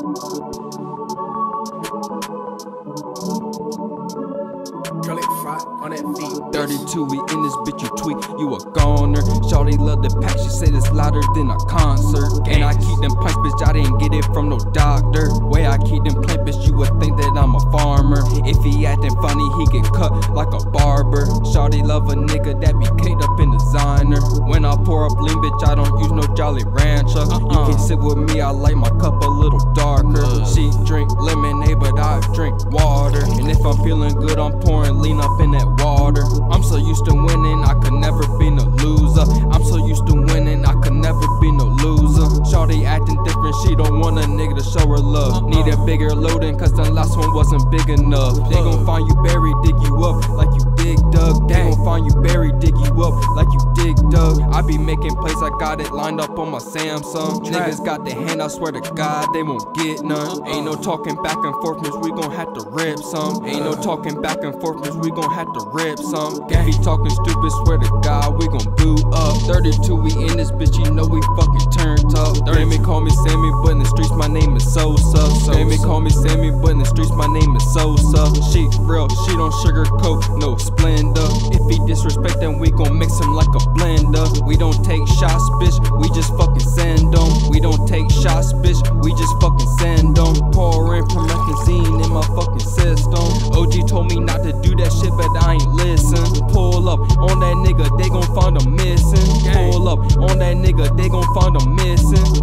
Girl, it front on that feet. 32, we in this bitch, you tweak, you a goner. Shawty love the pack, she said it's louder than a concert. And I keep them pints, bitch, I didn't get it from no doctor. Way I keep them pints, bitch, you would think that I'm a farmer. If he acting funny, he get cut like a barber. Shawty love a nigga that be caked up in designer. When I pour up lean, bitch, I don't use no Jolly Rancher. You can uh-uh. sit with me, I like my cup a little darker. She drink lemonade, but I drink water. And if I'm feeling good, I'm pouring lean up in that water. I'm so used to winning, I could never be no loser. I'm so used to winning, I could never be no loser. Shawty acting different, she don't want a nigga to show her love. Need a bigger loading, cause the last one wasn't big enough. They gon' find you buried, dig you up like you I be making plays, I got it lined up on my Samsung. Niggas got the hand, I swear to God, they won't get none. Uh-uh. Ain't no talking back and forth, miss, we gon' have to rip some. Ain't no uh. talking back and forth, miss, we gon' have to rip some. If he talking stupid, swear to God, we gon' boot up. 32, we in this bitch, you know we fucking turned up. They may call me Sammy, but in the streets, my name is Sosa. May call me Sammy, but in the streets, my name is Sosa. She real, she don't sugarcoat, no Splenda. If he disrespect, then we gon' mix him like a blender. We don't take shots, bitch, we just fucking send them. We don't take shots, bitch, we just fucking send them. Pouring promethazine in my fucking system. OG told me not to do that shit, but I ain't listen. Pull up on that nigga, they gon' find him missing. Pull up on that nigga, they gon' find him missing.